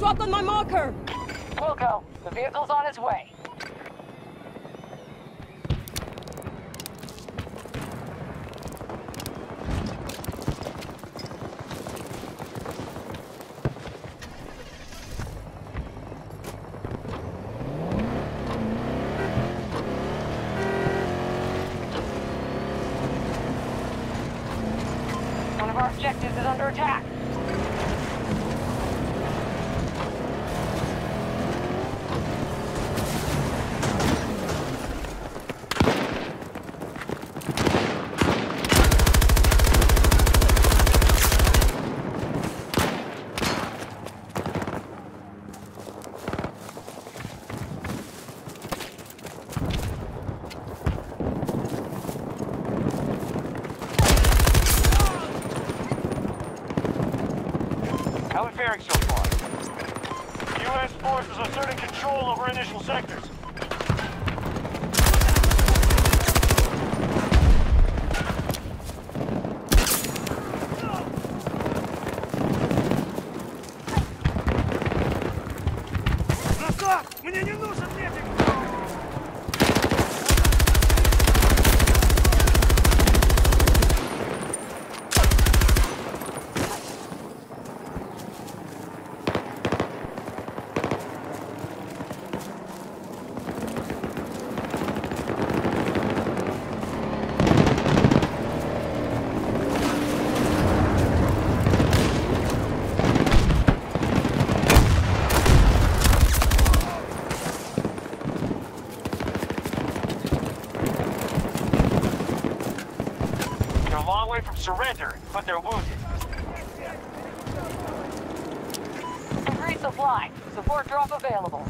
dropped on my marker! Wilco, the vehicle's on its way. One of our objectives is under attack. Мне не нужен surrender, but they're wounded. Increase supply. Support drop available.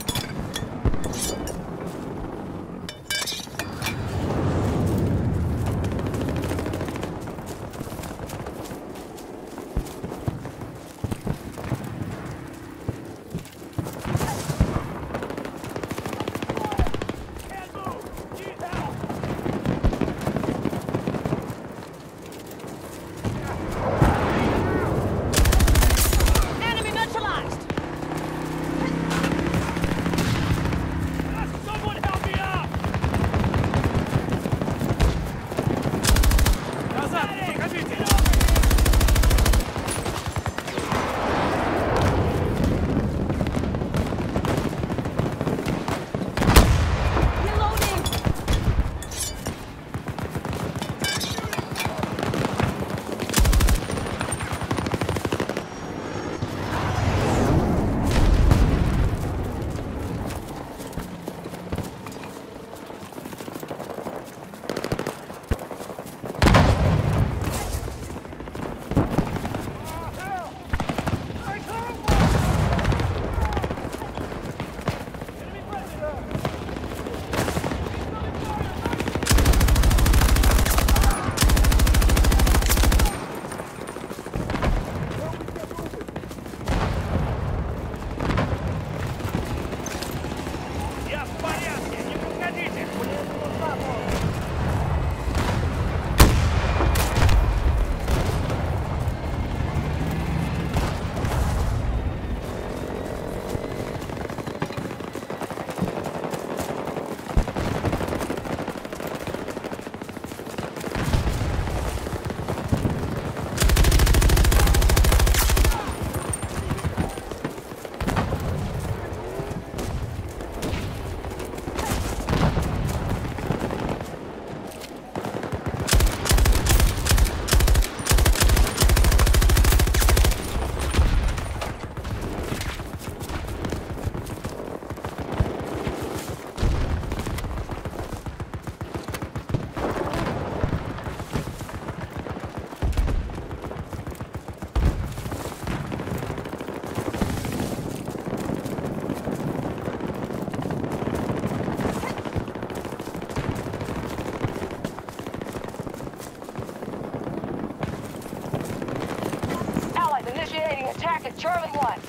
Charlie 1.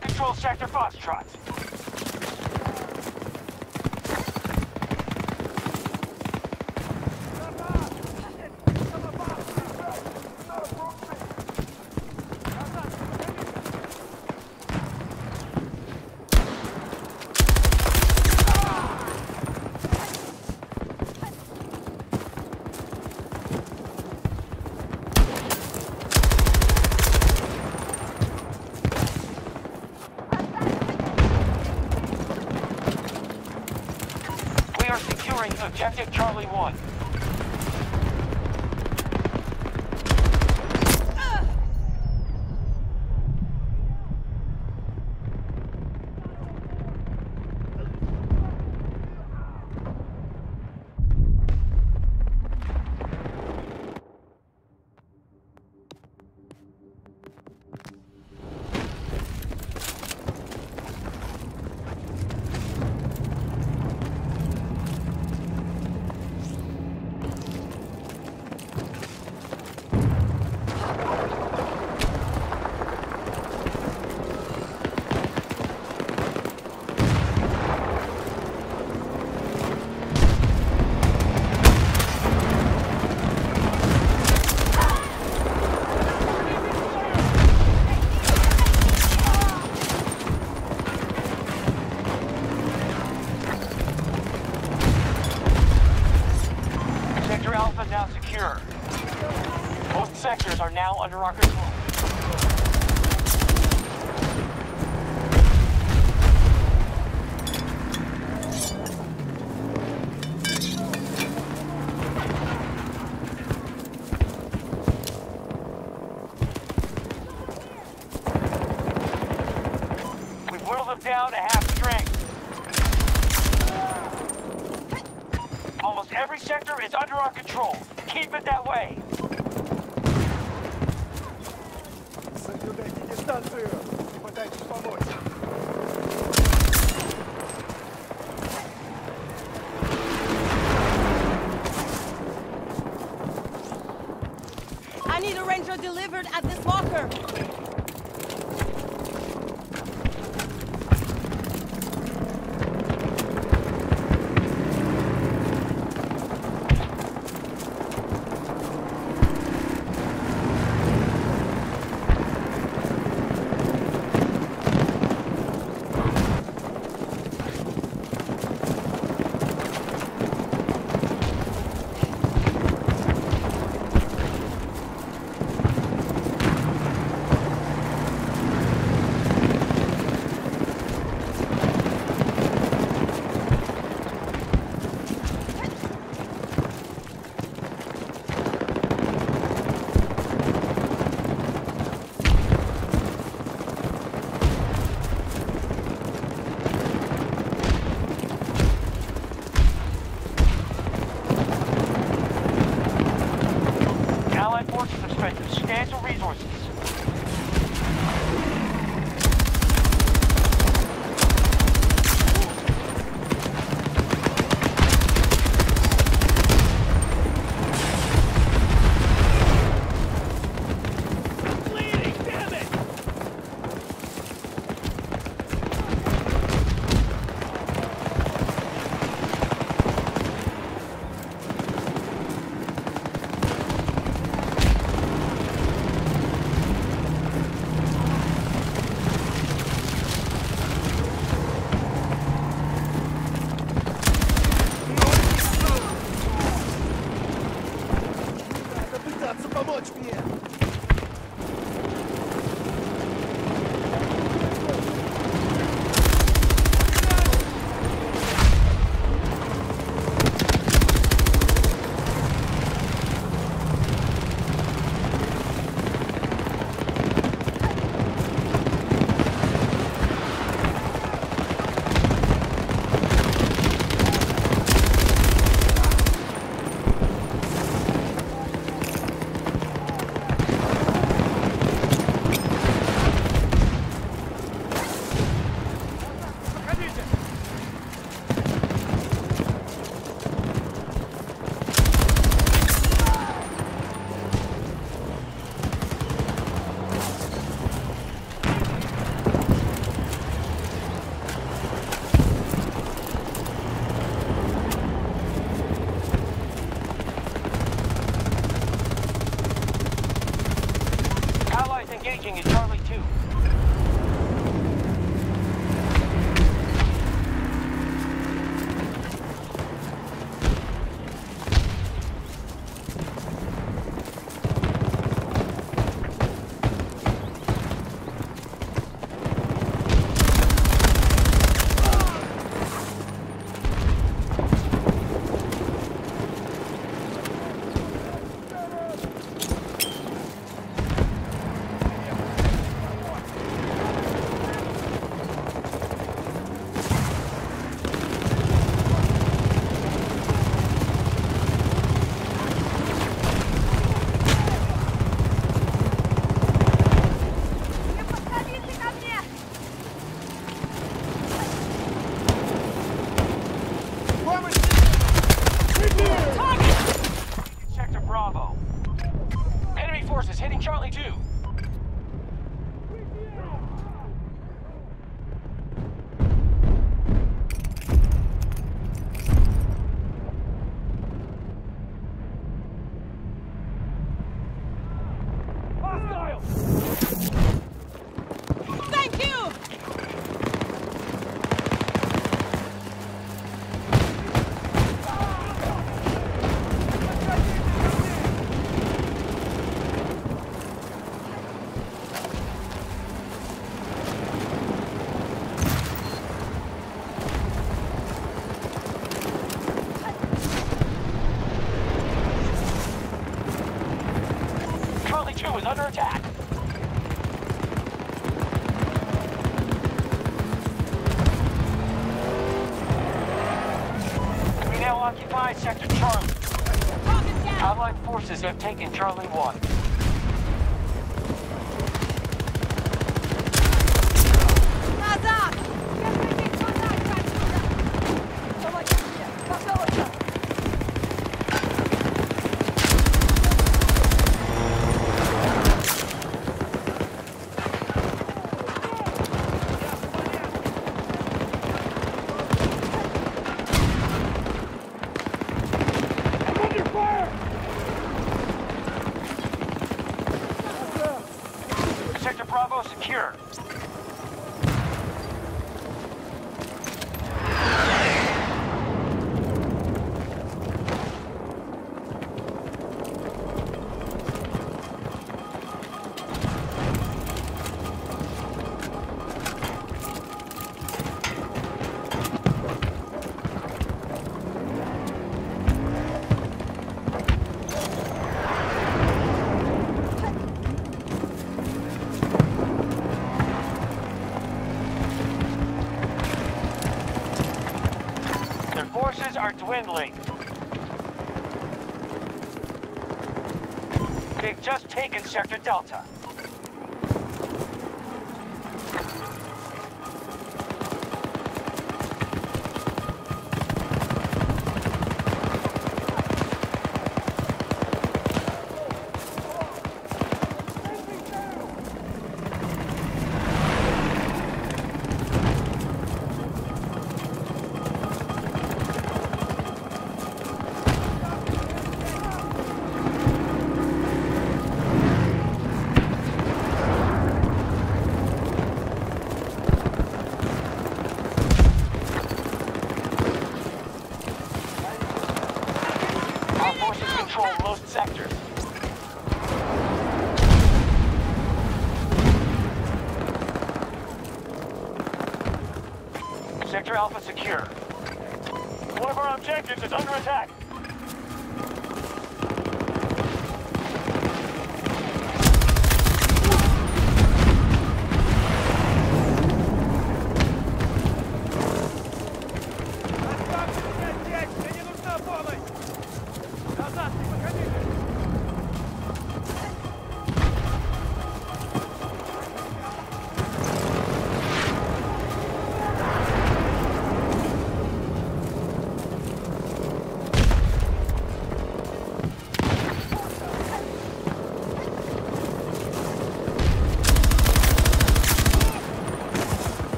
Control sector Foxtrot. Objective Charlie 1. Alpha secure. Both sectors are now under our control. Almost every sector is under our control. Keep it that way. Соблюдайте дистанцию и пытайтесь помочь. I need a ranger delivered at this marker. помочь мне. Charlie 2. Charlie 2 is under attack. Occupy Sector Charlie. Allied forces have taken Charlie 1. Bravo secure. Dwindling. They've just taken Sector Delta. Control most sectors. Sector Alpha secure. One of our objectives is under attack.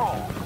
Control.